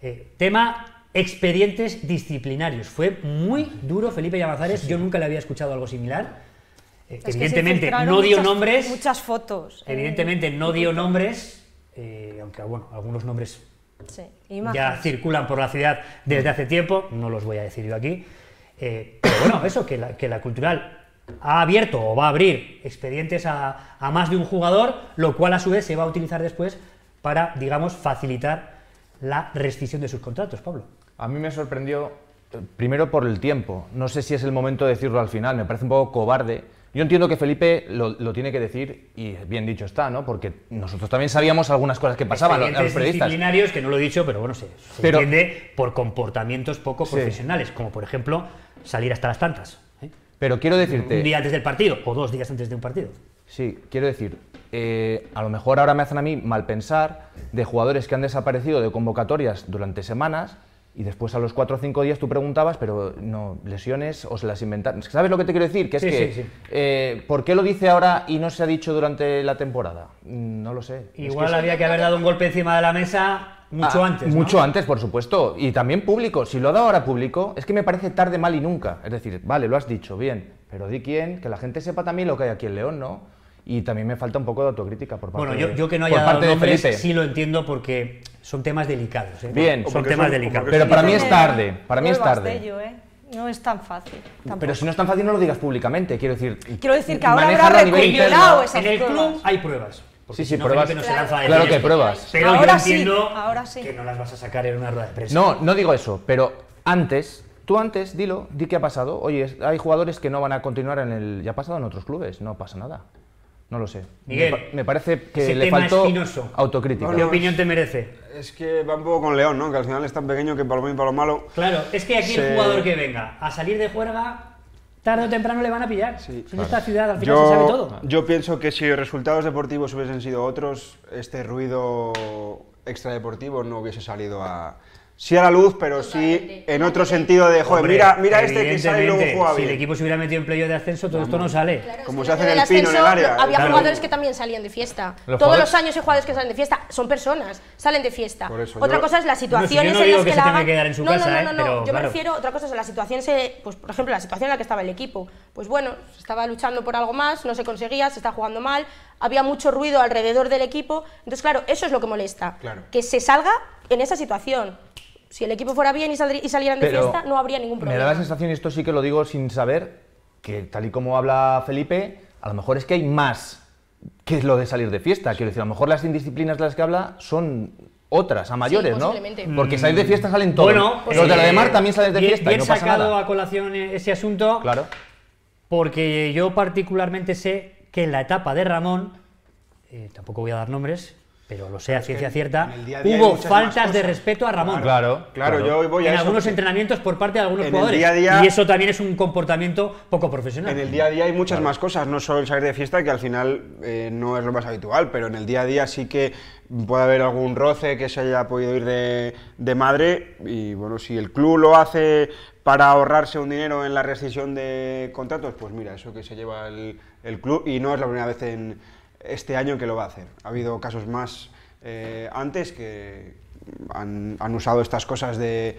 Eh, tema expedientes disciplinarios. Fue muy duro Felipe Llamazares, yo nunca le había escuchado algo similar. Eh, Es que se evidentemente no dio muchas- nombres. Muchas fotos. eh, Evidentemente no dio nombres, eh, aunque bueno, algunos nombres Sí, ya circulan por la ciudad desde hace tiempo, no los voy a decir yo aquí. Eh, pero bueno, eso, que la, que la cultural ha abierto o va a abrir expedientes a, a más de un jugador, lo cual a su vez se va a utilizar después para, digamos, facilitar la rescisión de sus contratos, Pablo. A mí me sorprendió, eh, primero por el tiempo. No sé si es el momento de decirlo al final, me parece un poco cobarde. Yo entiendo que Felipe lo, lo tiene que decir y bien dicho está, ¿no? Porque nosotros también sabíamos algunas cosas que pasaban los Expedientes periodistas. disciplinarios, que no lo he dicho, pero bueno, se, se Pero- entiende por comportamientos poco Sí. profesionales, como por ejemplo salir hasta las tantas. ¿eh? Pero quiero decirte... Un día antes del partido o dos días antes de un partido. Sí, quiero decir, eh, a lo mejor ahora me hacen a mí mal pensar de jugadores que han desaparecido de convocatorias durante semanas y después a los cuatro o cinco días tú preguntabas, pero no, lesiones o se las inventaron. ¿Sabes lo que te quiero decir? Que es Sí, que, sí, sí. eh, ¿por qué lo dice ahora y no se ha dicho durante la temporada? No lo sé. Es que Igual había que haber dado un golpe encima de la mesa mucho Ah, antes. ¿no? Mucho antes, por supuesto. Y también público. Si lo ha dado ahora público, es que me parece tarde, mal y nunca. Es decir, vale, lo has dicho, bien. Pero di quién, que la gente sepa también lo que hay aquí en León, ¿no? Y también me falta un poco de autocrítica por parte Bueno, yo, de, yo que no por haya dado parte de nombres Felipe. sí lo entiendo porque son temas delicados. ¿eh? Bien. son temas son- delicados. Pero para mí es tarde, para mí es tarde. de ello, ¿eh? No es tan fácil. tampoco. Pero si no es tan fácil, no lo digas públicamente. Quiero decir, Quiero decir que ahora habrá a nivel recopilado interno. esas en el pruebas. club hay pruebas. porque Sí, sí, no, pruebas. No se lanza a Claro que pruebas. Pero Ahora yo sí, entiendo ahora sí. que no las vas a sacar en una rueda de prensa. No, no digo eso, pero antes, tú antes, dilo, di qué ha pasado. Oye, hay jugadores que no van a continuar en el. Ya ha pasado en otros clubes, no pasa nada. No lo sé. Miguel, me, pa- me parece que ese le tema faltó espinoso. autocrítica. No, ¿Qué opinión te merece? Es que va un poco con León, ¿no? Que al final es tan pequeño que para lo bueno y para lo malo. Claro, es que aquí el jugador que venga a salir de juerga, tarde o temprano le van a pillar. Sí, en esta ciudad al final se sabe todo. yo pienso que si los resultados deportivos hubiesen sido otros, este ruido extradeportivo no hubiese salido a. Sí a la luz, pero sí en otro sentido de, joder, Hombre, mira, mira este que sale y luego juega Si bien. el equipo se hubiera metido en playo de ascenso, todo esto no sale. Claro, Como se hace en el el pino, en el ascenso, área. Había Claro. jugadores que también salían de fiesta. Los Todos jugadores- los años hay jugadores que salen de fiesta. Son personas, salen de fiesta. Por eso, otra yo- cosa es las No, si yo situaciones no en digo las que que, se la tenga hagan. que quedar en su no, casa, no, no, no, Pero, Yo claro. me refiero, otra cosa es la situación, se, pues por ejemplo, la situación en la que estaba el equipo. Pues bueno, se estaba luchando por algo más, no se conseguía, se está jugando mal, había mucho ruido alrededor del equipo. Entonces, claro, eso es lo que molesta. Claro. Que se salga en esa situación. Si el equipo fuera bien y, saldrí- y salieran de Pero fiesta, no habría ningún Me problema. da la sensación, y esto sí que lo digo sin saber, que tal y como habla Felipe, a lo mejor es que hay más que lo de salir de fiesta. Quiero decir, a lo mejor las indisciplinas de las que habla son otras, a mayores, ¿no? posiblemente. Porque salir de fiesta salen todos. Bueno, los de la de Mar también salen de bien- fiesta bien y no pasa sacado nada. a colación ese asunto, Claro. porque yo particularmente sé que en la etapa de Ramón, eh, tampoco voy a dar nombres, pero lo sé a ciencia cierta, día día hubo faltas de respeto a Ramón. Claro, Claro, yo voy a en eso, algunos entrenamientos por parte de algunos en el jugadores. día a día- y eso también es un comportamiento poco profesional. En el día a día hay muchas más cosas, no solo el salir de fiesta, que al final eh, no es lo más habitual, pero en el día a día sí que puede haber algún roce que se haya podido ir de, de madre y bueno, si el club lo hace para ahorrarse un dinero en la rescisión de contratos, pues mira, eso que se lleva el, el club y no es la primera vez en este año que lo va a hacer. Ha habido casos más eh, antes que han, han usado estas cosas de,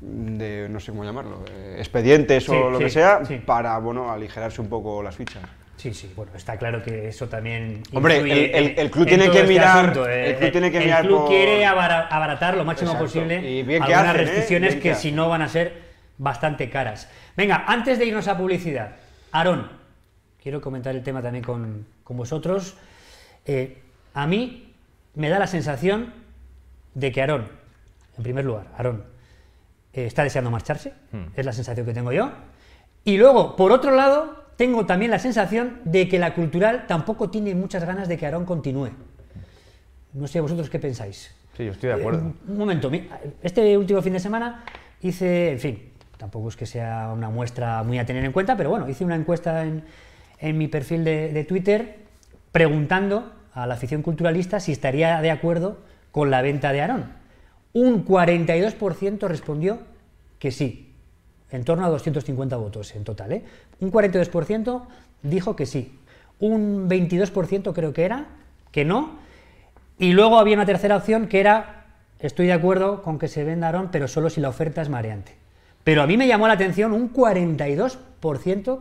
de, no sé cómo llamarlo, eh, expedientes Sí, o lo que sea, sí. para bueno, aligerarse un poco las fichas. Sí, sí, bueno, está claro que eso también. Hombre, el- el- club en tiene que este mirar- asunto, eh, el club tiene que el mirar club por- quiere abara- abaratar lo máximo Exacto, posible y bien algunas hacen, ¿eh? restricciones Bien que que si no van a ser bastante caras. Venga, antes de irnos a publicidad, Aarón, quiero comentar el tema también con, con vosotros. Eh, a mí me da la sensación de que Aarón, en primer lugar, Aarón, eh, está deseando marcharse, es la sensación que tengo yo. Y luego, por otro lado, tengo también la sensación de que la cultural tampoco tiene muchas ganas de que Aarón continúe. No sé vosotros qué pensáis. Sí, yo estoy de acuerdo. Eh, un momento, este último fin de semana hice, en fin, tampoco es que sea una muestra muy a tener en cuenta, pero bueno, hice una encuesta en, en mi perfil de, Twitter preguntando a la afición culturalista si estaría de acuerdo con la venta de Aarón. Un 42% respondió que sí, en torno a 250 votos en total. ¿eh? Un 42% dijo que sí, un 22% creo que era que no, y luego había una tercera opción que era, estoy de acuerdo con que se venda Aarón, pero solo si la oferta es mareante. Pero a mí me llamó la atención un 42%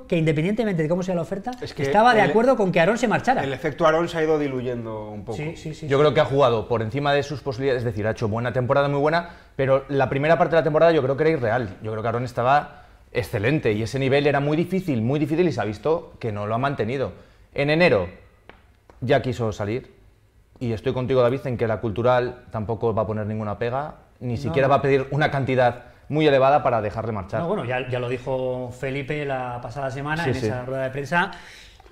que independientemente de cómo sea la oferta, Es que estaba de el- acuerdo con que Aarón se marchara. El efecto Aarón se ha ido diluyendo un poco. Sí, sí, sí. Yo creo que ha jugado por encima de sus posibilidades, es decir, ha hecho buena temporada, muy buena, pero la primera parte de la temporada yo creo que era irreal. Yo creo que Aaron estaba excelente y ese nivel era muy difícil, muy difícil y se ha visto que no lo ha mantenido. En enero ya quiso salir y estoy contigo, David, en que la cultural tampoco va a poner ninguna pega, ni siquiera va a pedir una cantidad muy elevada para dejarle marchar. No, bueno, ya, ya lo dijo Felipe la pasada semana Sí, en sí. esa rueda de prensa,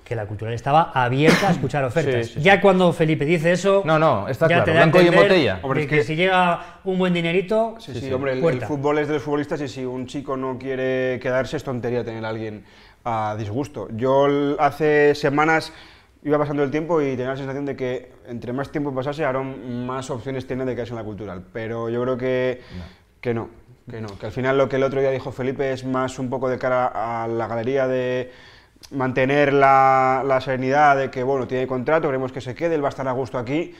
que la cultural estaba abierta a escuchar ofertas. Sí, sí, ya cuando Felipe dice eso, No, no, está ya claro, te da blanco y en botella. Hombre, es que, que- si llega un buen dinerito, Sí, sí, hombre, el, el fútbol es de los futbolistas y si un chico no quiere quedarse es tontería tener a alguien a disgusto. Yo hace semanas iba pasando el tiempo y tenía la sensación de que entre más tiempo pasase, Aaron más opciones tiene de quedarse en la cultural. Pero yo creo que que no, que no, que al final lo que el otro día dijo Felipe es más un poco de cara a la galería de mantener la, la serenidad de que, bueno, tiene contrato, queremos que se quede, él va a estar a gusto aquí,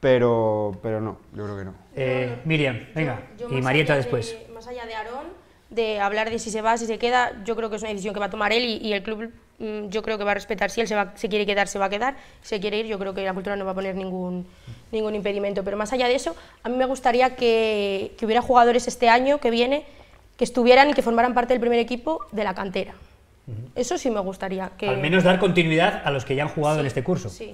pero, pero no, yo creo que no. Eh, Miriam, venga, Yo y Marieta de- después. más allá de Aarón, de hablar de si se va, si se queda, yo creo que es una decisión que va a tomar él y, y el club yo creo que va a respetar. Si él se, va- se quiere quedar, se va a quedar. Si se quiere ir, yo creo que la cultura no va a poner ningún, ningún impedimento. Pero más allá de eso, a mí me gustaría que, que hubiera jugadores este año que viene que estuvieran y que formaran parte del primer equipo de la cantera. Eso sí me gustaría. Que, Al menos dar continuidad a los que ya han jugado en este curso. Sí,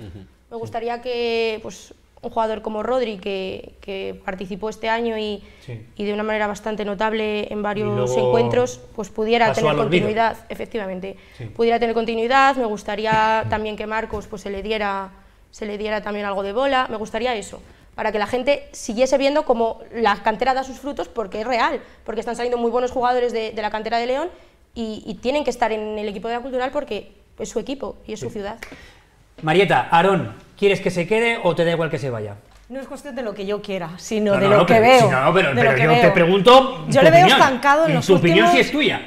me gustaría que pues, un jugador como Rodri, que, que participó este año y, Sí. y de una manera bastante notable en varios encuentros, pues pudiera tener olvido. continuidad, efectivamente. Sí. Pudiera tener continuidad, me gustaría también que Marcos pues, se, le diera, se le diera también algo de bola, me gustaría eso, para que la gente siguiese viendo como la cantera da sus frutos porque es real, porque están saliendo muy buenos jugadores de, de la cantera de León y, y tienen que estar en el equipo de la cultural porque es su equipo y es su ciudad. Marieta, Aarón, ¿quieres que se quede o te da igual que se vaya? No es cuestión de lo que yo quiera, sino No, de no, lo no, que pero- veo. no, pero, pero yo te veo. pregunto. Yo tu le veo opinión. estancado en los tu opinión sí últimos- es tuya.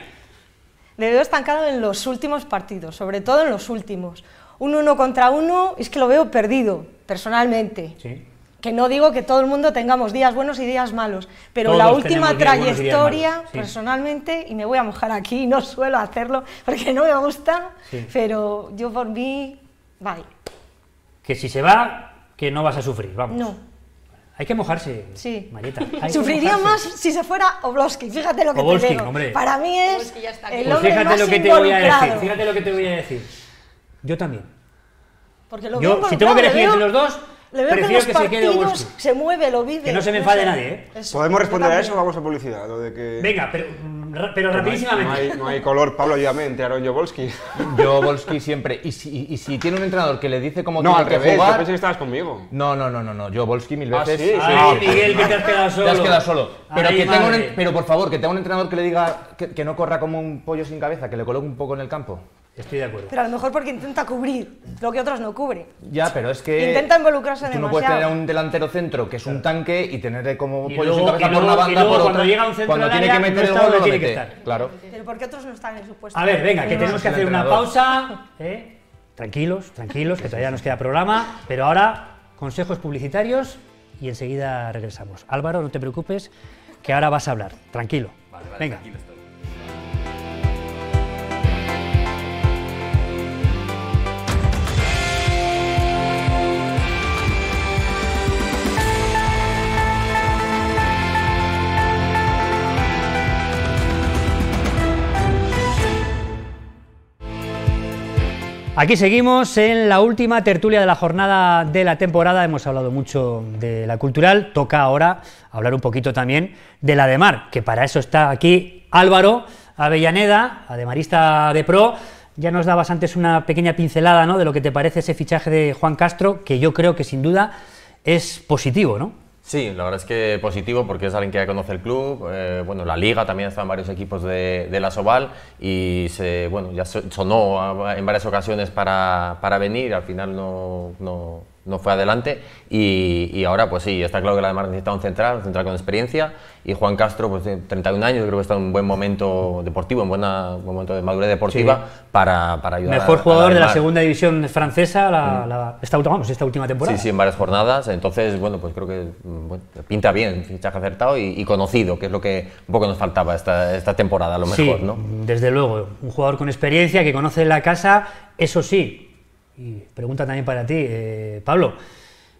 Le veo estancado en los últimos partidos, sobre todo en los últimos. Un uno contra uno es que lo veo perdido, personalmente. Sí. Que no digo que todo el mundo tengamos días buenos y días malos, pero Todos la última trayectoria, sí. personalmente, y me voy a mojar aquí, no suelo hacerlo porque no me gusta, Sí. pero yo por mí, bye. Que si se va, que no vas a sufrir, vamos. No. Hay que mojarse, Sí. Marieta. Sufriría mojarse. más si se fuera Oblowski, fíjate lo que Oblowski, te digo. hombre. Para mí es ya está el Pues hombre fíjate más lo que te voy a decir, involucrado. fíjate lo que te voy a decir. Yo también. Porque lo Yo, si tengo que elegir le entre los dos, le veo prefiero que, los que se quede partidos Oblowski. se mueve, lo vive. Que no se me no enfade sé. nadie, ¿eh? Eso. ¿Podemos responder a eso o vamos a publicidad? Lo de que Venga, pero, pero no hay, rapidísimamente. no hay- no hay color, Pablo, ayúdame, entre Aaron Jovolsky. Yo, Volsky, siempre. Y si, y- si tiene un entrenador que le dice cómo No, tiene al que revés, pensé que estabas conmigo. No, no, no, no, no. Mil Ah, veces. sí, sí. Ay, Miguel, que te has quedado solo. Te has quedado solo. Pero, Ay, que tenga un, pero por favor, que tenga un entrenador que le diga que, que no corra como un pollo sin cabeza, que le coloque un poco en el campo. Estoy de acuerdo. Pero a lo mejor porque intenta cubrir lo que otros no cubren. Ya, pero es que. Intenta involucrarse Tú no puedes tener a demasiado. un delantero centro que es un tanque y tenerle como Y pollo luego- sin cabeza y por una luego- y banda luego por cuando llega un centro cuando del tiene área, que meter no el gol, lo tiene que estar. Claro. Pero porque otros no están en su puesto. A ver, venga, que tenemos que hacer una pausa. ¿eh? Tranquilos, tranquilos, que todavía nos queda programa. Pero ahora, consejos publicitarios y enseguida regresamos. Álvaro, no te preocupes, que ahora vas a hablar. Tranquilo. venga. Tranquilo Aquí seguimos en la última tertulia de la jornada de la temporada. Hemos hablado mucho de la cultural. Toca ahora hablar un poquito también de la de mar, que para eso está aquí Álvaro Avellaneda, ademarista de pro. Ya nos dabas antes una pequeña pincelada ¿no? de lo que te parece ese fichaje de Juan Castro, que yo creo que sin duda es positivo, ¿no? Sí, la verdad es que positivo porque es alguien que ya conoce el club. eh, bueno, la liga también están varios equipos de, de la Soval y se, bueno, ya so- sonó en varias ocasiones para, para venir. Al final no, no, no fue adelante y, y ahora pues sí, está claro que la demás necesita un central, un central con experiencia y Juan Castro, pues tiene 31 años, creo que está en un buen momento deportivo, en buena, buen momento de madurez deportiva para, para ayudar a- Mejor a jugador de la Demar. segunda división francesa la, la- esta, vamos, esta última temporada. Sí, sí, en varias jornadas. Entonces, bueno, pues creo que mm, bueno, pinta bien, fichaje acertado y, y conocido, que es lo que un poco nos faltaba esta, esta temporada, a lo Sí, mejor, ¿no? desde luego, un jugador con experiencia que conoce la casa, eso sí. Y pregunta también para ti, eh, Pablo.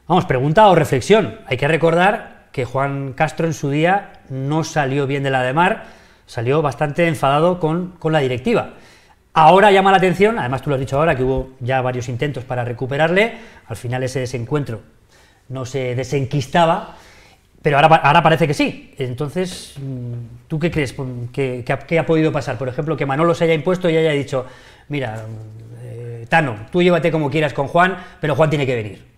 Vamos, pregunta o reflexión. Hay que recordar que Juan Castro en su día no salió bien de la de Mar, salió bastante enfadado con, con la directiva. Ahora llama la atención, además tú lo has dicho ahora, que hubo ya varios intentos para recuperarle, al final ese desencuentro no se desenquistaba, pero ahora, ahora parece que sí. Entonces, mm, ¿tú qué crees que, ha, podido pasar? Por ejemplo, que Manolo se haya impuesto y haya dicho, mira, Tano, tú llévate como quieras con Juan, pero Juan tiene que venir.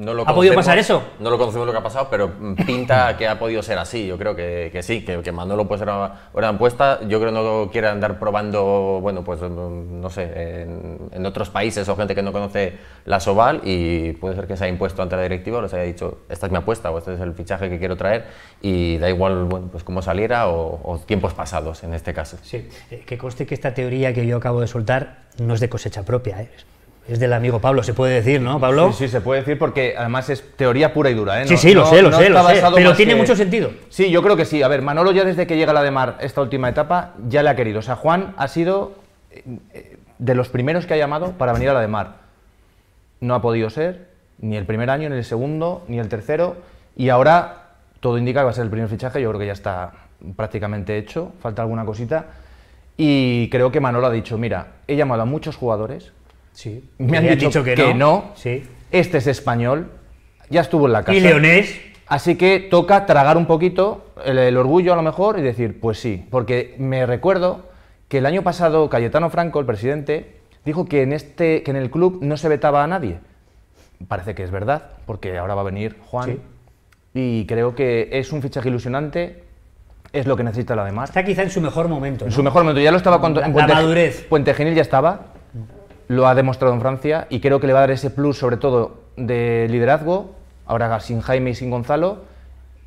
No lo ¿Ha podido pasar eso? No lo conocemos lo que ha pasado, pero pinta que ha podido ser así. Yo creo que, que sí, que, que Manolo pues era una apuesta. Yo creo que no quiere andar probando, bueno, pues mm, no sé, en, en otros países o gente que no conoce la Soval y puede ser que se haya impuesto ante la directiva o les haya dicho, esta es mi apuesta o este es el fichaje que quiero traer y da igual, bueno, pues cómo saliera o, o tiempos pasados en este caso. Sí, eh, que conste que esta teoría que yo acabo de soltar no es de cosecha propia, ¿eh? Es del amigo Pablo, se puede decir, ¿no, Pablo? Sí, sí, se puede decir porque además es teoría pura y dura. ¿eh? Sí, No- sí, lo no- sé, lo no sé, lo sé, pero tiene que- mucho sentido. Sí, yo creo que sí. A ver, Manolo ya desde que llega a la de Mar esta última etapa ya le ha querido. O sea, Juan ha sido eh, eh, de los primeros que ha llamado para venir a la de Mar. No ha podido ser ni el primer año, ni el segundo, ni el tercero. Y ahora todo indica que va a ser el primer fichaje. Yo creo que ya está prácticamente hecho. Falta alguna cosita. Y creo que Manolo ha dicho, mira, he llamado a muchos jugadores. Sí. Me han dicho, que, no. Sí. Este es español. Ya estuvo en la casa. Y Leonés, Así que toca tragar un poquito el, el orgullo a lo mejor y decir, pues sí, porque me recuerdo que el año pasado Cayetano Franco, el presidente, dijo que en, este, que en el club no se vetaba a nadie. Parece que es verdad, porque ahora va a venir Juan Sí. y creo que es un fichaje ilusionante, es lo que necesita la demás. está quizá en su mejor momento. En su mejor momento, ya lo estaba cuando La- en la Puente, madurez. Puente Genil ya estaba, lo ha demostrado en Francia y creo que le va a dar ese plus, sobre todo de liderazgo, ahora sin Jaime y sin Gonzalo,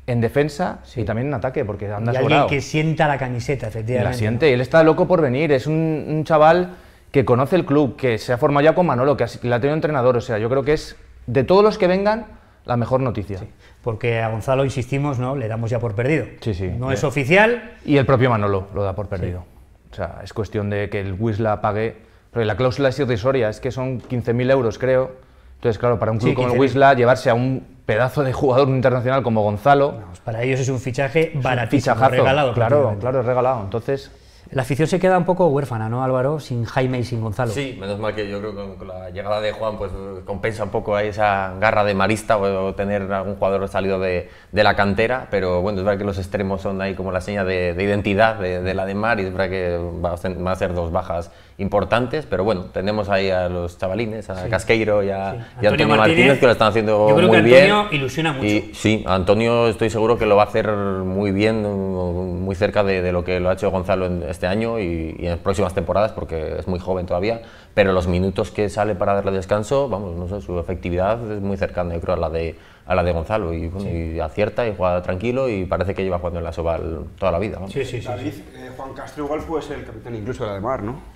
en defensa y también en ataque, porque anda y alguien que sienta la camiseta, efectivamente. la siente, y él está loco por venir, es un, un chaval que conoce el club, que se ha formado ya con Manolo, que, ha- que le ha tenido entrenador, o sea, yo creo que es, de todos los que vengan, la mejor noticia. Porque a Gonzalo, insistimos, ¿no? le damos ya por perdido. Sí, sí. No Bien. es oficial, Y el propio Manolo lo da por perdido. O sea, es cuestión de que el Wisla pague. Porque la cláusula es irrisoria, es que son 15.000 euros, creo. Entonces, claro, para un club Sí, como el 15.000. Wisla, llevarse a un pedazo de jugador internacional como Gonzalo. Vamos, para ellos es un fichaje es un baratísimo, fichajazo. regalado. Claro, claro, es regalado. Entonces, La afición se queda un poco huérfana, ¿no, Álvaro? Sin Jaime y sin Gonzalo. Sí, menos mal que yo creo que con, con la llegada de Juan pues compensa un poco ahí esa garra de marista o, o tener algún jugador salido de, de la cantera, pero bueno, es verdad que los extremos son ahí como la seña de, de identidad de, de la de Mar y es verdad que va a, ser, va a ser dos bajas importantes, pero bueno, tenemos ahí a los chavalines, a Casqueiro y a, Sí. y a Antonio Antonio, Martínez, Martínez, que lo están haciendo yo creo muy que bien. Antonio ilusiona mucho. Y sí, Antonio estoy seguro que lo va a hacer muy bien, muy cerca de, de lo que lo ha hecho Gonzalo en este año y, y en próximas temporadas, porque es muy joven todavía, pero los minutos que sale para darle descanso, vamos, no sé, su efectividad es muy cercana, yo creo, a la de, a la de Gonzalo, y, bueno, y acierta y juega tranquilo y parece que lleva jugando en la Soval toda la vida. vamos. sí, sí. sí, David, eh, Juan Castro igual puede ser el capitán incluso de la de Mar, ¿no?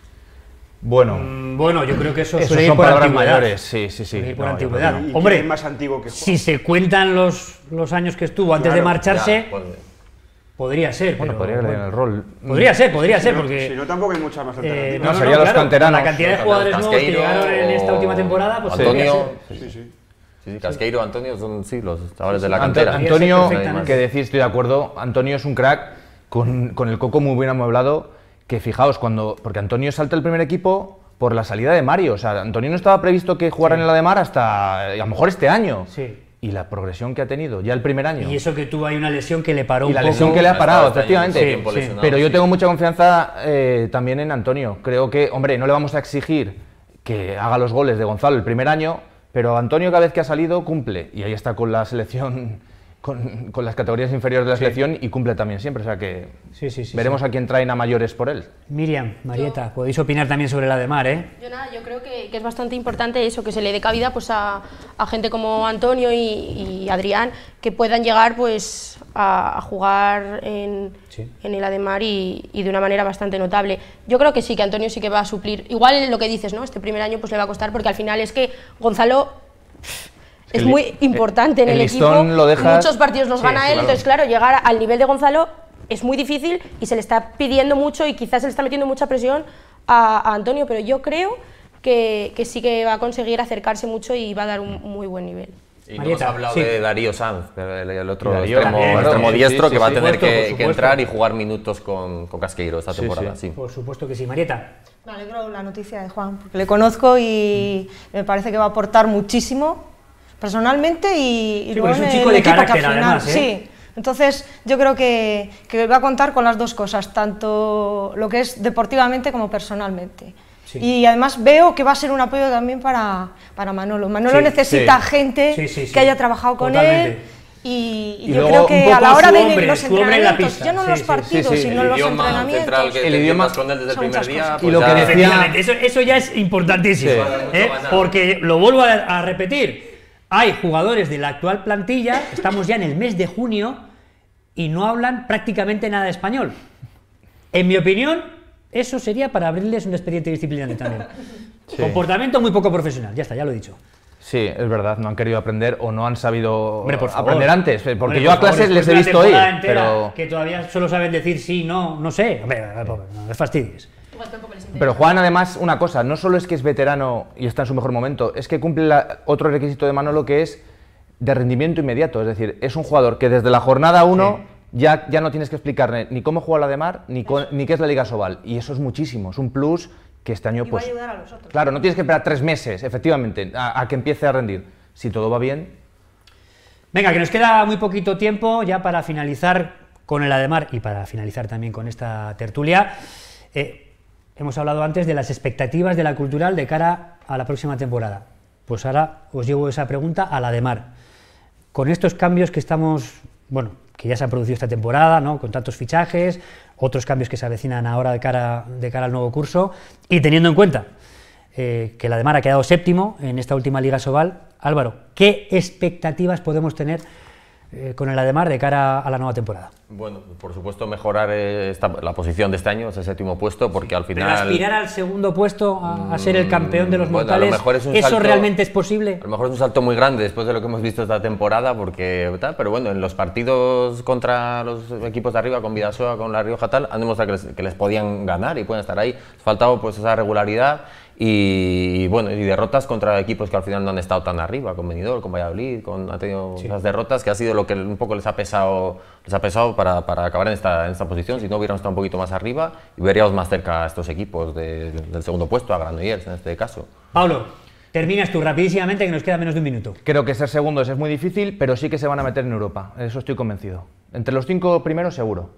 Bueno, Mm, Bueno, yo creo que eso Esos son por palabras mayores, sí, sí, sí. Por No, antigüedad. que- ¿Y Hombre, es más antiguo que Juan? si se cuentan los, los años que estuvo antes de Claro, marcharse, Ya, podría ser. bueno, pero, podría bueno, el rol. Podría ser, podría Si ser, no- porque... Si no, tampoco hay muchas más eh, alternativas. No, serían los canteranos. La cantidad de jugadores nuevos que llegaron en esta última temporada, pues Antonio, podría ser. sí, Sí, sí. sí, sí, Casqueiro, Antonio son sí, los chavales de la cantera. Antonio, que decir, estoy de acuerdo, Antonio es un crack con, con el coco muy bien amueblado, que fijaos, cuando, porque Antonio salta el primer equipo por la salida de Mario, o sea, Antonio no estaba previsto que jugara en la de Mar hasta, a lo mejor este año. Sí. Y la progresión que ha tenido ya el primer año. Y eso que tuvo ahí una lesión que le paró Y un la poco. lesión que le ha parado, este efectivamente. Sí, lesionado, Pero yo sí. tengo mucha confianza eh, también en Antonio. Creo que, hombre, no le vamos a exigir que haga los goles de Gonzalo el primer año, pero Antonio cada vez que ha salido cumple. Y ahí está con la selección, con, con las categorías inferiores de la selección y cumple también siempre. O sea que Sí, sí, sí, veremos a quién traen a mayores por él. Miriam, Marieta, podéis opinar también sobre la de Mar, ¿eh? Yo nada, yo creo que, que es bastante importante eso, que se le dé cabida pues, a, a gente como Antonio y, y Adrián, que puedan llegar pues, a, a jugar en, Sí. en el Ademar y, y de una manera bastante notable. Yo creo que sí, que Antonio sí que va a suplir. Igual lo que dices, ¿no? Este primer año pues, le va a costar, porque al final es que Gonzalo es el- muy importante en el el, equipo. lo dejas- Muchos partidos los Sí, gana él, claro. entonces claro, llegar al nivel de Gonzalo es muy difícil y se le está pidiendo mucho y quizás se le está metiendo mucha presión a, a Antonio, pero yo creo que, que sí que va a conseguir acercarse mucho y va a dar un muy buen nivel. Y no Marieta, hemos hablado sí. de Darío Sanz, el, el otro Darío extremo, también, extremo diestro, Sí, sí, que va a tener que, que entrar y jugar minutos con, con Casqueiro esta temporada. sí. sí. Por supuesto que sí. Marieta, Me alegro la noticia de Juan, porque le conozco y me parece que va a aportar muchísimo personalmente y, y Sí, luego es un en chico el de equipo que al carácter, final- además, ¿eh? Sí, entonces yo creo que, que va a contar con las dos cosas, tanto lo que es deportivamente como personalmente. Sí. Y además veo que va a ser un apoyo también para, para Manolo. Manolo Sí, necesita sí. gente Sí, sí, sí. que haya trabajado con Totalmente. él. Y, y Y yo creo que a la hora de hombre, los en entrenamientos, pista. ya no Sí, los partidos, sí, sí. sino el los idioma entrenamientos. El te idioma- con él desde el primer día. cosas. Y lo pues que ya- decía- eso, eso ya es importantísimo. Sí. ¿eh? Porque lo vuelvo a, a repetir. Hay jugadores de la actual plantilla, estamos ya en el mes de junio y no hablan prácticamente nada de español. En mi opinión, eso sería para abrirles un expediente disciplinario también. Comportamiento muy poco profesional, ya está, ya lo he dicho. Sí, es verdad, no han querido aprender o no han sabido Hombre, por favor. aprender antes. Porque Hombre, yo a clases les he visto ir, pero, Que todavía solo saben decir sí, no, no sé. Hombre, no les fastidies. Pero Juan además una cosa, no solo es que es veterano y está en su mejor momento, es que cumple la- otro requisito de Manolo que es de rendimiento inmediato. Es decir, es un jugador que desde la jornada 1 ya, ya no tienes que explicarle ni cómo juega la de Mar ni, ni qué es la Liga Sobal. Y eso es muchísimo, es un plus que este año Y va a pues... ayudar a los otros. Claro, no tienes que esperar tres meses, efectivamente, a, a que empiece a rendir. Si todo va bien, Venga, que nos queda muy poquito tiempo ya para finalizar con el Ademar y para finalizar también con esta tertulia. Eh, hemos hablado antes de las expectativas de la cultural de cara a la próxima temporada. Pues ahora os llevo esa pregunta al Ademar. Con estos cambios que estamos, bueno, que ya se han producido esta temporada, ¿no? con tantos fichajes, otros cambios que se avecinan ahora de cara, de al nuevo curso, y teniendo en cuenta eh, que el Ademar ha quedado séptimo en esta última Liga Sobal, Álvaro, ¿qué expectativas podemos tener eh, con el Ademar de cara a la nueva temporada? Bueno, por supuesto mejorar eh, esta- la posición de este año, ese séptimo puesto, porque al Pero final... aspirar al segundo puesto, a, a ser el campeón de los Mm, bueno, a lo mortales, mejor es un ¿eso salto- realmente es posible? A lo mejor es un salto muy grande después de lo que hemos visto esta temporada, porque tal, pero bueno, en los partidos contra los equipos de arriba, con Vidasoa, con La Rioja, tal, han demostrado que les, que les podían ganar y pueden estar ahí. Faltaba pues esa regularidad y, bueno, y derrotas contra equipos que al final no han estado tan arriba, con Benidorm, con Valladolid, con, ha tenido esas derrotas que ha sido lo que un poco les ha pesado, les ha pesado para, para acabar en esta, en esta posición. Si no hubiéramos estado un poquito más arriba y veríamos más cerca a estos equipos de- del segundo puesto, a Granollers en este caso. Pablo, terminas tú rapidísimamente, que nos queda menos de un minuto. Creo que ser segundos es muy difícil, pero sí que se van a meter en Europa. Eso estoy convencido. Entre los cinco primeros, seguro.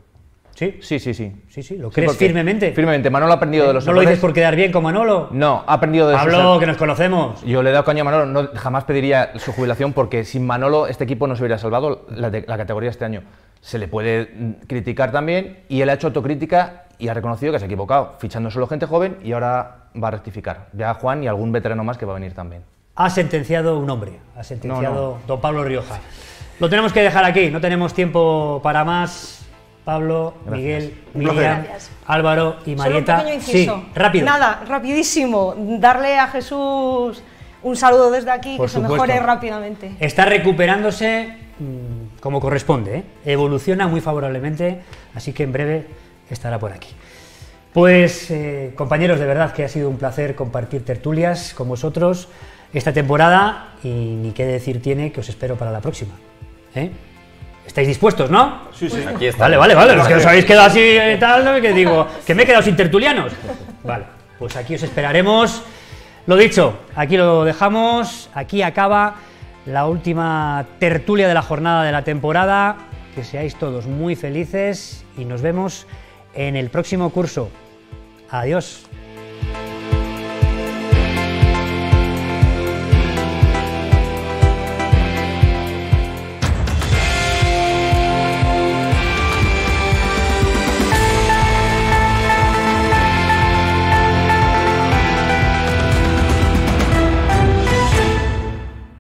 ¿Sí? Sí, sí, sí. Sí, sí, ¿lo crees firmemente? Firmemente. Manolo ha aprendido de los ¿No lo dices por quedar bien con Manolo? No, ha aprendido de sus Pablo, er- que nos conocemos. Yo le he dado caña a Manolo, no, jamás pediría su jubilación porque sin Manolo este equipo no se hubiera salvado la, de- la categoría este año. Se le puede mm, criticar también y él ha hecho autocrítica y ha reconocido que se ha equivocado, fichando solo gente joven y ahora va a rectificar. Ya Juan y algún veterano más que va a venir también. Ha sentenciado un hombre, ha sentenciado No, no. don Pablo Rioja. Lo tenemos que dejar aquí, no tenemos tiempo para más. Pablo, Miguel, Un placer. Miriam, Gracias. Álvaro y Solo un Marieta. pequeño inciso. Sí, rápido. Nada, rapidísimo. Darle a Jesús un saludo desde aquí, Por que se mejore rápidamente. Está recuperándose mm, como corresponde, ¿eh? evoluciona muy favorablemente, así que en breve estará por aquí. Pues eh, compañeros, de verdad que ha sido un placer compartir tertulias con vosotros esta temporada y ni qué decir tiene que os espero para la próxima. ¿eh? ¿Estáis dispuestos, no? Sí, sí. Aquí está. Vale, vale, vale, los que os habéis quedado así y tal, ¿no? que digo, que me he quedado sin tertulianos. Vale, pues aquí os esperaremos. Lo dicho, aquí lo dejamos, aquí acaba la última tertulia de la jornada de la temporada. Que seáis todos muy felices y nos vemos en el próximo curso. Adiós.